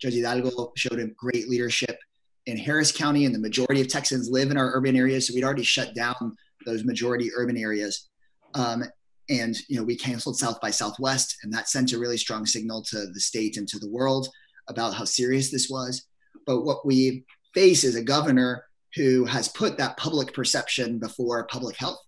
Judge Hidalgo showed him great leadership in Harris County, and the majority of Texans live in our urban areas. So we'd already shut down those majority urban areas. Um, and you know, we canceled South by Southwest, and that sent a really strong signal to the state and to the world about how serious this was. But what we face is a governor who has put that public perception before public health